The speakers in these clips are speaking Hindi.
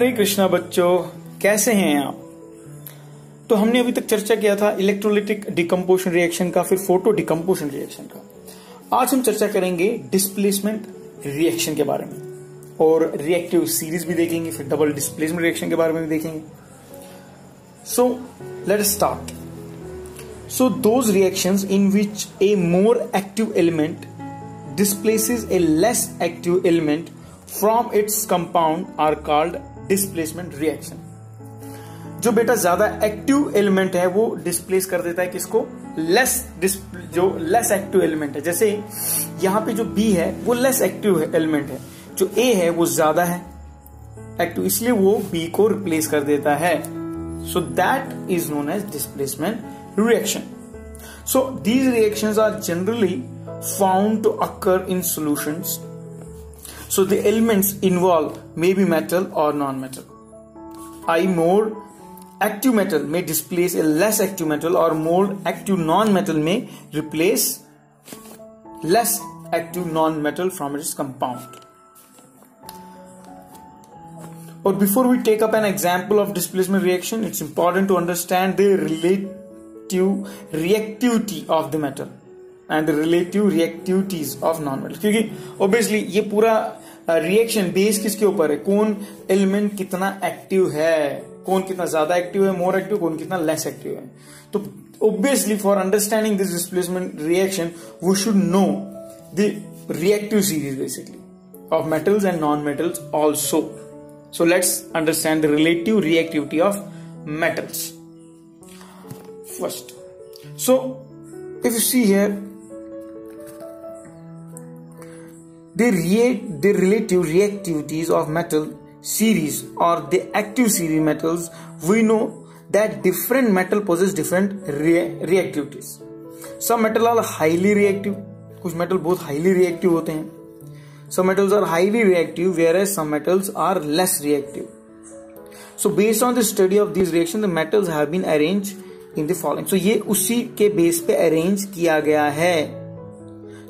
हरे कृष्णा बच्चों, कैसे हैं आप? तो हमने अभी तक चर्चा किया था इलेक्ट्रोलिटिक डिकम्पोशन रिएक्शन का, फिर फ़ोटो डिकम्पोशन रिएक्शन का। आज हम चर्चा करेंगे डिस्प्लेसमेंट रिएक्शन के बारे में। और रिएक्टिव सीरीज़ भी देखेंगे, फिर डबल डिस्प्लेसमेंट रिएक्शन के बारे में भी देखेंगे। So let start so those reactions in which a more active element displaces a less active element from its compound are called displacement reaction जो बेटा ज़्यादा एक्टिव एलिमेंट है, वो डिस्प्लेस कर देता है किसको? लेस जो लेस एक्टिव एलिमेंट है। जैसे यहाँ पे जो बी है, वो लेस एक्टिव एलिमेंट है। जो ए है, वो ज़्यादा है एक्टिव इसलिए वो बी को रिप्लेस कर देता है। So that is known as displacement reaction so these reactions are generally found to occur in solutions. So the elements involved may be metal or non-metal. I more active metal may displace a less active metal or more active non-metal may replace less active non-metal from its compound. But before we take up an example of displacement reaction, it's important to understand the relative reactivity of the metal. And relative reactivities of non metal क्योंकि ऑब्वियसली ये पूरा रिएक्शन uh, बेस किसके ऊपर है? कौन एलिमेंट कितना एक्टिव है? कौन कितना ज़्यादा एक्टिव है मोर एक्टिव कौन कितना लेस एक्टिव है? तो obviously for understanding this displacement reaction we should know the reactive series basically of metals and non metals also so let's understand the relative reactivity of metals. First so if you see here the, rea- the relative reactivities of metal series or the active series metals we know that different metal possess different rea- reactivities some metal are highly reactive कुछ मेटल बहुत हाईली रिएक्टिव होते हैं some metals are highly reactive whereas some metals are less reactive so based on the study of these reactions the metals have been arranged in the following so ये उसी के बेस पे अरेंज किया गया है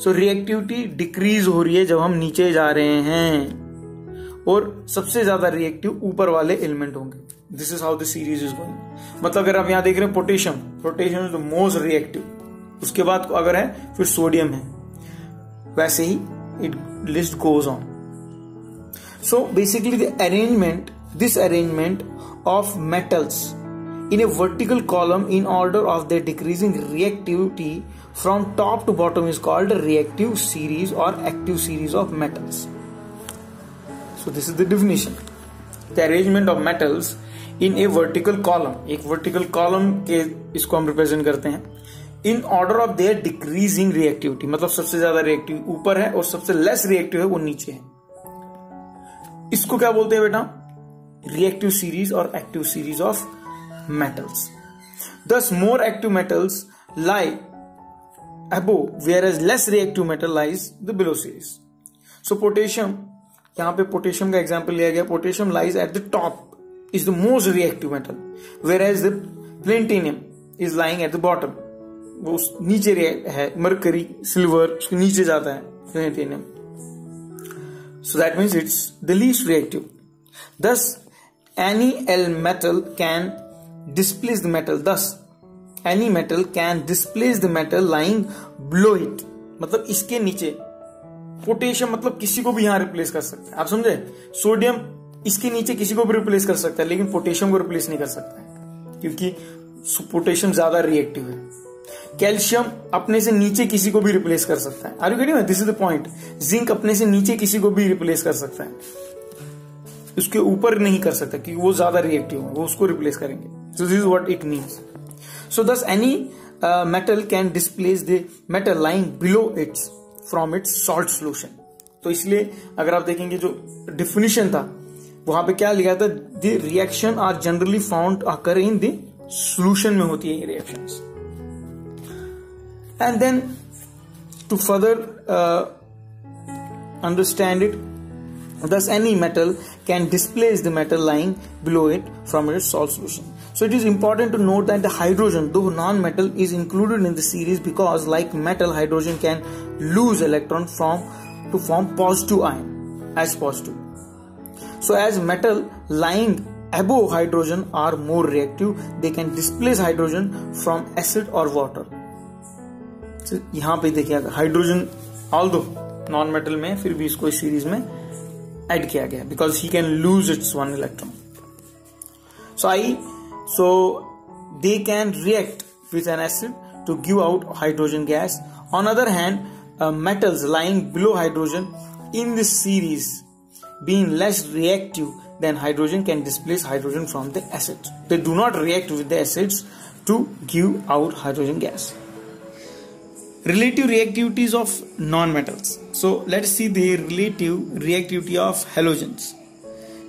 सो रिएक्टिविटी डिक्रीज हो रही है जब हम नीचे जा रहे हैं। और सबसे ज़्यादा रिएक्टिव ऊपर वाले एलिमेंट होंगे। This is how the series is going मतलब अगर आप यहाँ देख रहे हैं potassium potassium is the most reactive उसके बाद अगर है, फिर सोडियम है। वैसे ही it list goes on so basically the arrangement this arrangement of metals in a vertical column in order of their decreasing reactivity from top to bottom is called reactive series or active series of metals. So this is the definition. The arrangement of metals in a vertical column. एक vertical column के इसको हम represent करते हैं in order of their decreasing reactivity मतलब सबसे ज़्यादा रिएक्टिव ऊपर है और सबसे लेस रिएक्टिव है वो नीचे है इसको क्या बोलते हैं बेटा रिएक्टिव सीरीज़ और active series of metals. Thus, more active metals lie above, whereas less reactive metal lies the below series. So, potassium, यहाँ पे पोटेशियम का एग्ज़ाम्पल लिया गया potassium lies at the top is the most reactive metal where as the platinum is lying at the bottom वो नीचे है मरकरी सिल्वर उसके नीचे जाता है platinum so that means it's the least reactive thus any L metal can displace the metal thus any metal can displace the metal lying below it. मतलब इसके नीचे। पोटेशियम मतलब किसी को भी यहाँ रिप्लेस कर सकता है। आप समझे? सोडियम इसके नीचे किसी को भी रिप्लेस कर सकता है, लेकिन पोटेशियम को रिप्लेस नहीं कर सकता है। क्योंकि पोटेशियम ज़्यादा रिएक्टिव है। कैल्शियम अपने से नीचे किसी को भी रिप्लेस कर सकता है। Are you getting this is the point zinc अपने से नीचे किसी को भी रिप्लेस कर सकता है। उसके ऊपर नहीं कर सकता, क्योंकि वो ज़्यादा रिएक्टिव है। वो उसको रिप्लेस करेंगे। So this is what it means. so thus any uh, metal can displace the metal lying below its from its salt solution. तो इसलिए अगर आप देखेंगे जो डिफिनेशन था वहाँ पे क्या लिखा था? The reaction are generally found occur in the solution में होती है reaction and then to further understand it thus any metal can displace the metal lying below it from it salt solution So, it is important to note that the hydrogen, though non-metal, is included in the series because, like metal, hydrogen can lose electron from to form positive ion as positive. so as metal lying above hydrogen are more reactive they can displace hydrogen from acid or water so, यहाँ पे देखिए ऑल दो नॉन मेटल में फिर भी इसको इस सीरीज़ में ऐड किया गया because he can lose its one electron so I so they can react with an acid to give out hydrogen gas. On other hand uh, metals lying below hydrogen in this series being less reactive than hydrogen can displace hydrogen from the acid. They do not react with the acids to give out hydrogen gas. Relative reactivities of non-metals. So let's see the relative reactivity of halogens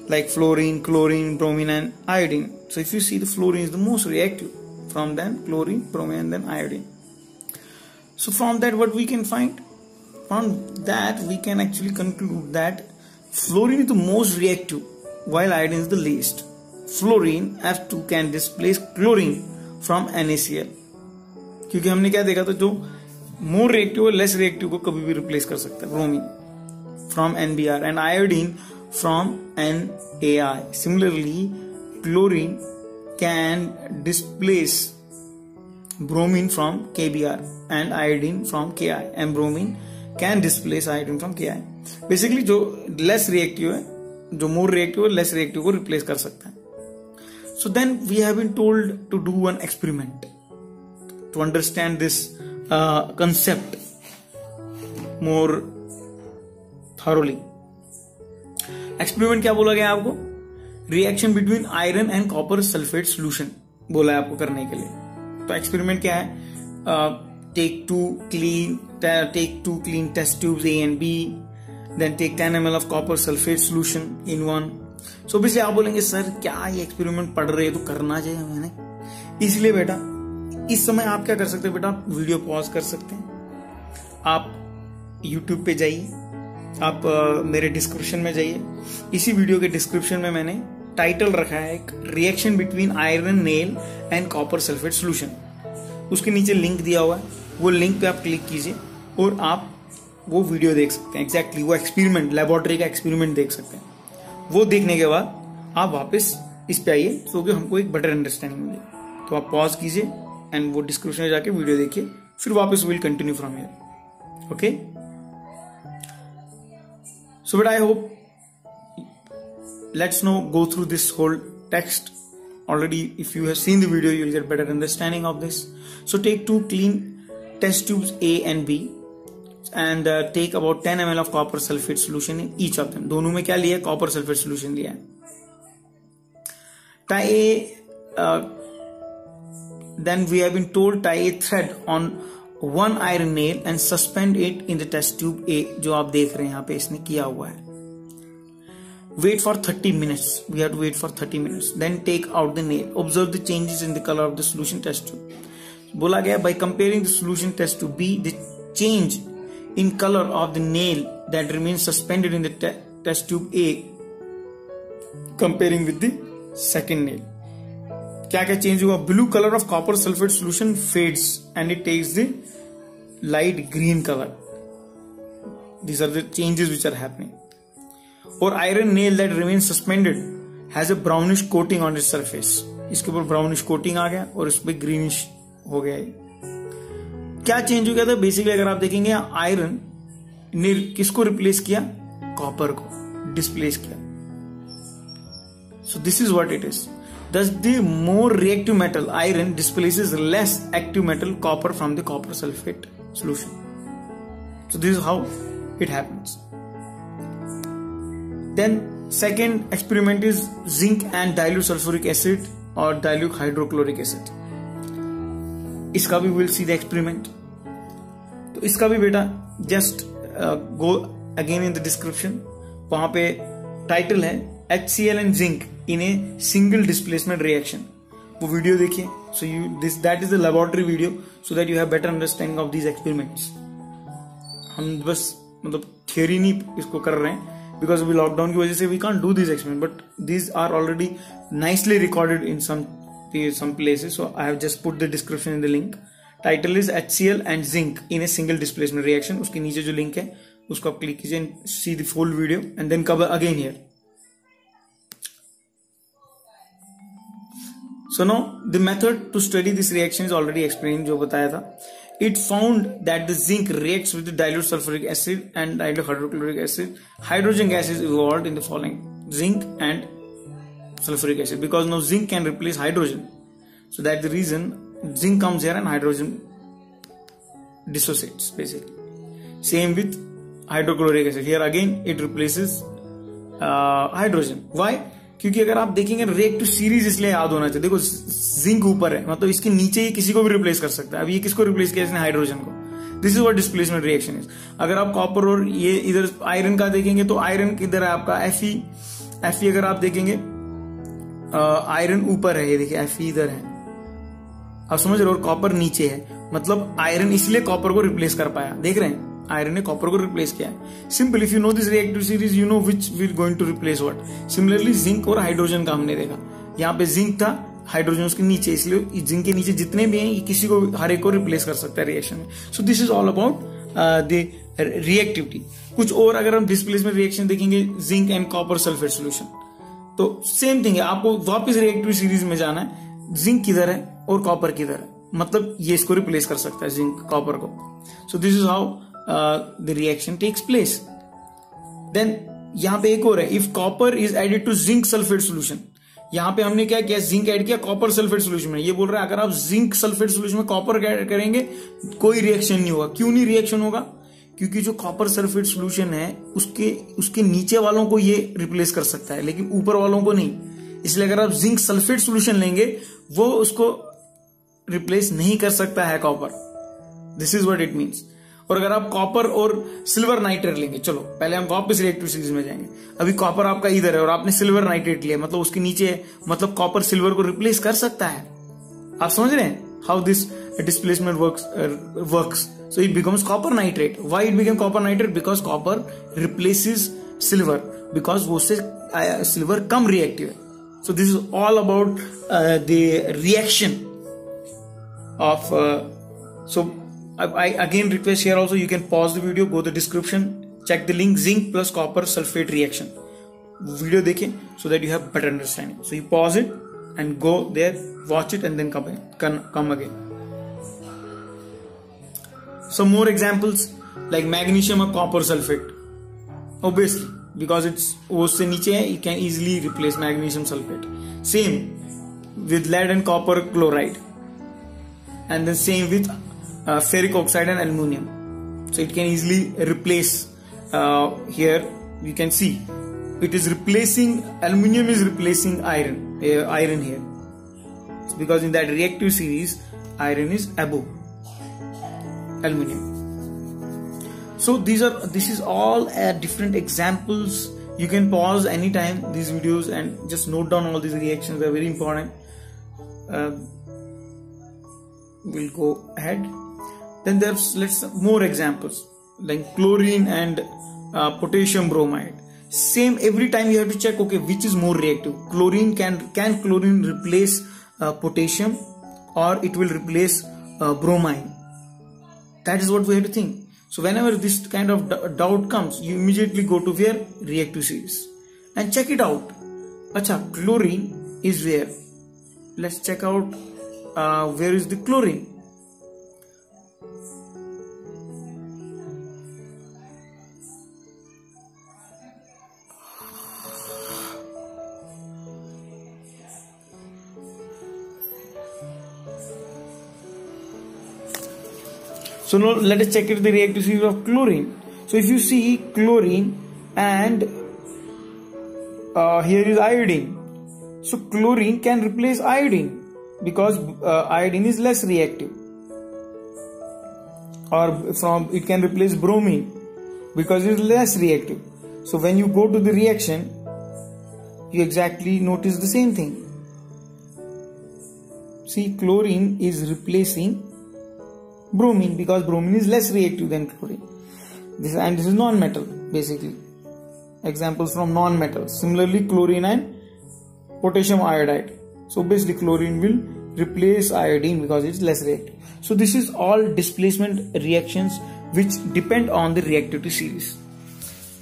like fluorine, chlorine, bromine and iodine. So if you see the fluorine is the most reactive from then chlorine bromine then iodine so from that what we can find from that we can actually conclude that fluorine is the most reactive while iodine is the least fluorine F2 can displace chlorine from NaCl क्योंकि हमने क्या देखा था जो मोर रिएक्टिव और लेस रिएक्टिव को कभी भी रिप्लेस कर सकता है bromine from NBR and iodine N A I similarly chlorine can displace bromine from KBr and iodine from Ki and bromine can displace iodine from Ki. Basically जो less reactive है जो more reactive है less reactive को replace कर सकता है then we have been told to do one experiment to understand this uh, concept more thoroughly experiment क्या बोला गया आपको? Reaction between iron and copper sulphate solution बोला है आपको करने के लिए। तो एक्सपेरिमेंट क्या है? Take two clean take two clean test tubes A and B then take ten M L of copper sulphate solution in one so basically आप बोलेंगे, सर, क्या ये एक्सपेरिमेंट पढ़ रहे हैं? तो करना चाहिए मैंने। इसलिए बेटा, इस समय आप क्या कर सकते हैं बेटा? वीडियो पॉज कर सकते हैं। आप यूट्यूब पे जाइए। आप मेरे डिस्क्रिप्शन में जाइए। इसी वीडियो के डिस्क्रिप्शन में मैंने टाइटल रखा है एक reaction between iron nail and copper sulphate solution उसके नीचे लिंक दिया हुआ है। वो लिंक पे आप क्लिक कीजिए और आप वो वीडियो देख सकते हैं। एग्जैक्टली exactly, वो एक्सपेरिमेंट लेबोरेटरी का एक्सपेरिमेंट देख सकते हैं। वो देखने के बाद आप वापस इस पे आइए तो कि हमको एक बेटर अंडरस्टैंडिंग मिले। तो आप पॉज कीजिए एंड वो डिस्क्रिप्शन में जाके वीडियो देखिए। फिर वापस will continue from here okay so but I hope let's now go through this whole text already if you have seen the video you'll get better understanding of this so take two clean test tubes a and b and uh, take about 10 ml of copper sulfate solution in each of them दोनों में क्या लिया है copper sulfate solution लिया है tie a uh, then we have been told tie a thread on one iron nail and suspend it in the test tube A जो आप देख रहे हैं यहाँ पे इसने किया हुआ है। Wait for thirty minute we have wait for thirty minute then take out the nail observe the changes in the colour of the solution test tube बोला गया by comparing the solution test to be the change in colour of the nail that remain suspended in the test tube A comparing with the second nail क्या क्या चेंज हुआ? Blue colour of copper sulphate solution fades and it takes the light green colour these are the changes which are happening. और iron nail that remain suspended has a brownish coating on it surface इसके ऊपर ब्राउनिश कोटिंग आ गया और इस पर ग्रीनिश हो गया क्या चेंज हो गया था? बेसिकली अगर आप देखेंगे आयरन ने किसको रिप्लेस किया? कॉपर को डिस्प्लेस किया। So this is what it is thus the more reactive metal iron displaces less active metal copper from the copper sulphate solution so this is how it happens Then second experiment is zinc and dilute sulfuric acid or dilute hydrochloric acid. इसका भी विल सी द एक्सपेरिमेंट तो इसका भी बेटा just go again in the description वहाँ पे टाइटल है H C L and zinc in a single displacement reaction वो वीडियो देखिए। So you this that is the laboratory video so that you have better understanding of these experiments हम बस मतलब थियोरी नहीं इसको कर रहे हैं बिकॉज़ अभी लॉकडाउन की वजह से we can do this experiment but these are already nicely recorded in some some places, so i have just put the description in the link. Title is HCl and zinc in a single displacement reaction. उसके नीचे जो लिंक है, उसको आप क्लिक कीजिए see the full video and then cover again here So now the method to study this reaction is already explained जो बताया था. It found that the zinc reacts with the dilute sulfuric acid and dilute hydrochloric acid. Hydrogen gas is evolved in the following: zinc and sulfuric acid because now zinc can replace hydrogen. So that's the reason zinc comes here and hydrogen dissociates basically. Same with hydrochloric acid. Here again it replaces uh, hydrogen. Why? क्योंकि अगर आप देखेंगे रिएक्टिव सीरीज़ इसलिए याद होना चाहिए। देखो जिंक ऊपर है मतलब इसके नीचे ही किसी को भी रिप्लेस कर सकता है। अब ये किसको रिप्लेस किया इसने हाइड्रोजन को। This is what displacement reaction is अगर आप कॉपर और ये इधर आयरन का देखेंगे तो आयरन किधर है आपका? एफ़ ई एफ़ ई अगर आप देखेंगे आयरन ऊपर है। ये देखिए एफ़ ई इधर है। आप समझ रहे हो? और कॉपर नीचे है। मतलब आयरन इसलिए कॉपर को रिप्लेस कर पाया। देख रहे हैं? आयरन ने कॉपर को रिप्लेस किया simple if you know this reactive series you know which will going to replace what similarly zinc और हाइड्रोजन का हमने देखा। यहाँ पे जिंक था हाइड्रोजन उसके नीचे, इसलिए जिंक के नीचे जितने भी हैं, ये किसी को, हर एक को रिप्लेस कर सकता है रिएक्शन में। So this is all about the reactivity कुछ और अगर हम डिस्प्लेसमेंट रिएक्शन देखेंगे zinc and copper sulphate solution तो सेम थिंग है, आपको वापस रिएक्टिव सीरीज़ में जाना है। जिंक किधर है और कॉपर किधर है? मतलब ये इसको रिप्लेस कर सकता है जिंक कॉपर को। So this is how the reaction takes place then यहाँ पे एक और है if copper is added to zinc sulphate solution यहाँ पे हमने क्या किया जिंक ऐड किया कॉपर सल्फेट सोल्यूशन में। ये बोल रहा है, अगर आप जिंक सल्फेट सोल्यूशन में कॉपर ऐड करेंगे, कोई रिएक्शन नहीं होगा। क्यों नहीं रिएक्शन होगा? क्योंकि जो कॉपर सल्फेट सोल्यूशन है, उसके उसके नीचे वालों को ये रिप्लेस कर सकता है, लेकिन ऊपर वालों को नहीं। इसलिए अगर आप जिंक सल्फेट सोल्यूशन लेंगे, वो उसको रिप्लेस नहीं कर सकता है copper this is what it means और अगर आप कॉपर और सिल्वर नाइट्रेट लेंगे, चलो, पहले हम वापस रिएक्टिव सीरीज़ में जाएँगे। अभी कॉपर आपका इधर है और आपने सिल्वर नाइट्रेट लिया मतलब उसके नीचे मतलब कॉपर सिल्वर को रिप्लेस कर सकता है। आप समझ रहे हैं how this displacement works works so it becomes copper nitrate why it become copper nitrate because copper replaces silver because वो से सिल्वर कम रिएक्टिव है। So this is all about the reaction of so I, I again request here also you can pause the video go to the description check the link zinc plus copper sulfate reaction. Video देखें so that you have better understanding. So you pause it and go there watch it and then come again, come again. Some more examples like magnesium or copper sulfate. Obviously because it's os se niche you can easily replace magnesium sulfate. Same with lead and copper chloride. And then same with uh, ferric oxide and aluminum so it can easily replace uh, here. You can see it is replacing aluminum is replacing iron uh, iron here. So because in that reactive series iron is above aluminum so these are this is all uh, different examples. You can pause anytime these videos and just note down all these reactions they're very important. Uh, we'll go ahead then there's let's more examples like chlorine and uh, potassium bromide. Same every time you have to check okay which is more reactive? Chlorine can can chlorine replace uh, potassium or it will replace uh, bromine? That is what we have to think. So whenever this kind of doubt comes you immediately go to where? Reactive series. And check it out. Acha chlorine is where? Let's check out uh, where is the chlorine So now let us check it the reactive series of chlorine. So if you see chlorine and uh, here is iodine. So chlorine can replace iodine because uh, iodine is less reactive. Or from it can replace bromine because it is less reactive. So when you go to the reaction, you exactly notice the same thing. See chlorine is replacing bromine because bromine is less reactive than chlorine. This and this is non-metal basically. Examples from non-metal. Similarly, chlorine and potassium iodide. So basically, chlorine will replace iodine because it's less reactive. So this is all displacement reactions which depend on the reactivity series.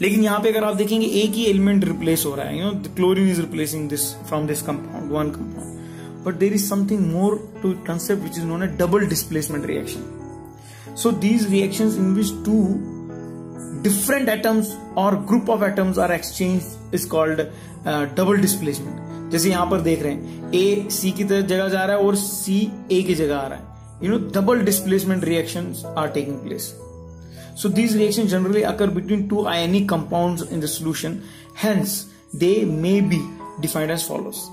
लेकिन यहाँ पे अगर आप देखेंगे एक ही एलिमेंट रिप्लेस हो रहा है you know chlorine is replacing this from this compound one compound but there is something more to concept which is known as double displacement reaction so these reactions in which two different atoms or group of atoms are exchanged is called uh, double displacement जैसे यहां पर देख रहे हैं ए सी की जगह जा रहा है और सी ए की जगह आ रहा है you know double displacement reaction are taking place So these reactions generally occur between two ionic compounds in the solution. Hence, they may be defined as follows.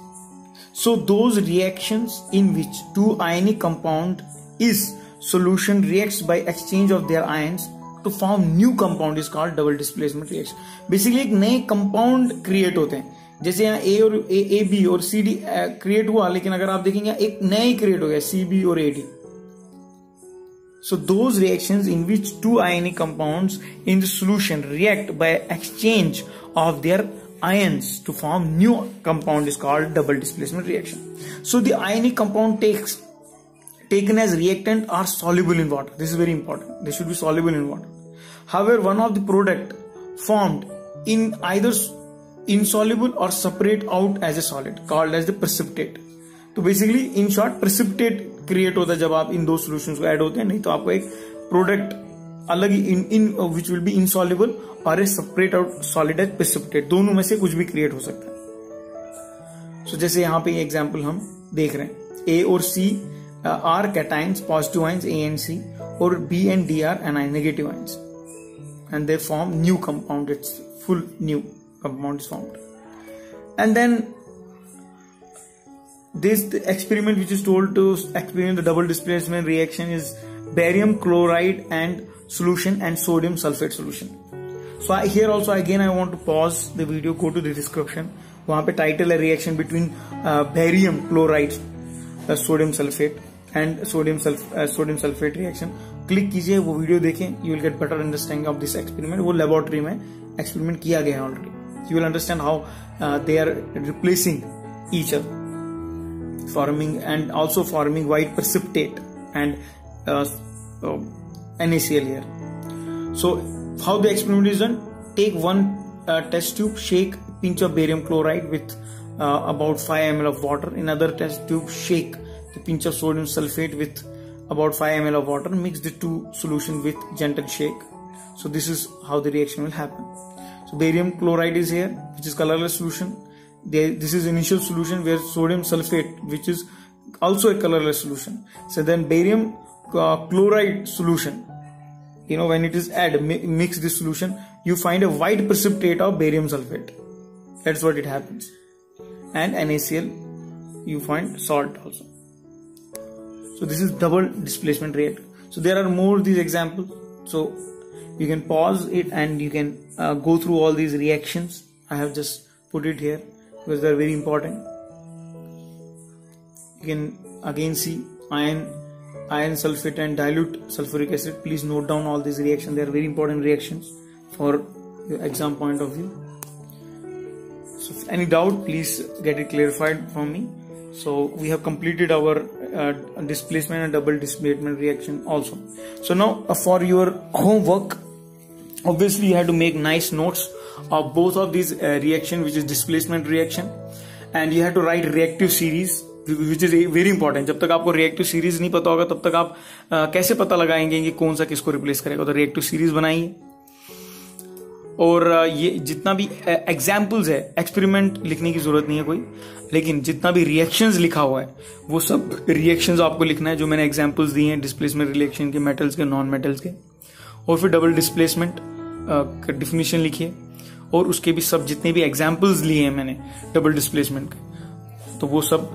So those reactions in which two ionic compound is solution reacts by exchange of their ions to form new compound is called double displacement reaction. Basically एक नए compound create होते हैं जैसे यहाँ ए और ए ए बी और सी डी क्रिएट हुआ लेकिन अगर आप देखेंगे एक नया ही क्रिएट हो गया सी बी और D So those reactions in which two ionic compounds in the solution react by exchange of their ions to form new compound is called double displacement reaction. So the ionic compound takes taken as reactant are soluble in water. This is very important. They should be soluble in water. However, one of the product formed in either insoluble or separate out as a solid called as the precipitate. तो basically in short precipitate create होता है जब आप इन दो सोल्यूशन को ऐड होते हैं नहीं तो आपको एक प्रोडक्ट अलग ही in in which will be insoluble और a separate out solid as precipitate दोनों में से कुछ भी क्रिएट हो सकता है सो so, जैसे यहाँ पे एग्ज़ाम्पल हम देख रहे हैं ए और C are cations positive ions A and C और B and D are anions negative ions and they form new compound it's full new compound is formed and then this experiment which is told to experience the double displacement reaction is barium chloride and solution and sodium sulfate solution so I, here also again i want to pause the video go to the description वहां पे टाइटल है reaction between barium chloride sodium sulphate and sodium sodium sulphate reaction click कीजिए, वो वीडियो देखें you will get better understanding of this experiment वो लेबोरेटरी में एक्सपेरिमेंट किया गया है already you will understand how they are replacing each other forming and also forming white precipitate and NaCl so how the experiment is done take one test tube shake pinch of barium chloride with about five M L of water in other test tube shake the pinch of sodium sulfate with about 5 ml of water. Mix the two solution with gentle shake. So this is how the reaction will happen. So barium chloride is here, which is colorless solution this is initial solution where sodium sulfate which is also a colorless solution so then barium uh, chloride solution you know when it is add mix this solution you find a white precipitate of barium sulfate that's what it happens and NaCl you find salt also so this is double displacement rate. So there are more these examples. So you can pause it and you can uh, go through all these reactions. I have just put it here because they are very important. You can again see iron iron sulfate and dilute sulfuric acid. Please note down all these reactions. They are very important reactions for your exam point of view. So if any doubt please get it clarified from me. So we have completed our displacement and double displacement reaction also so now uh, for your homework obviously you have to make nice notes of both of these uh, reaction which is displacement reaction and you have to write reactive series which is very important जब तक आपको रिएक्टिव सीरीज़ नहीं पता होगा तब तक आप आ, uh, कैसे पता लगाएँगे कि कौन सा किसको रिप्लेस करेगा तो रिएक्टिव सीरीज़ बनाइए और ये जितना भी एग्जाम्पल्स है एक्सपेरिमेंट लिखने की ज़रूरत नहीं है कोई, लेकिन जितना भी रिएक्शंस लिखा हुआ है, वो सब रिएक्शंस आपको लिखना है, जो मैंने एग्जाम्पल्स दिए हैं डिस्प्लेसमेंट रिएक्शन के मेटल्स के नॉन मेटल्स के। और फिर डबल डिस्प्लेसमेंट का डिफिनीशन लिखिए, और उसके भी सब जितने भी एग्जाम्पल्स लिए हैं मैंने डबल डिस्प्लेसमेंट के तो वो सब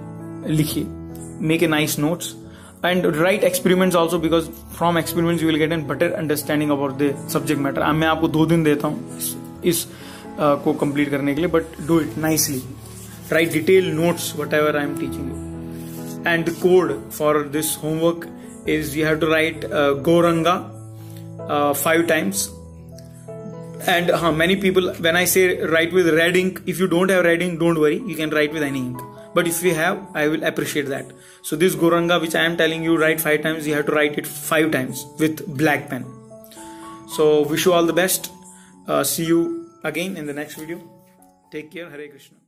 लिखिए। Make a nice notes and write experiments also because from experiments you will get an better understanding about the subject matter मैं आपको दो दिन देता हूँ इस, को कंप्लीट करने के लिए but do it nicely write detail notes whatever I am teaching you and code for this homework is you have to write uh, five times and uh, many people when i say write with red ink if you don't have red ink don't worry you can write with any ink. But if we have i will appreciate that. So this goranga which i am telling you write five times you have to write it five times with black pen. So wish you all the best. Uh, see you again in the next video. Take care. Hare krishna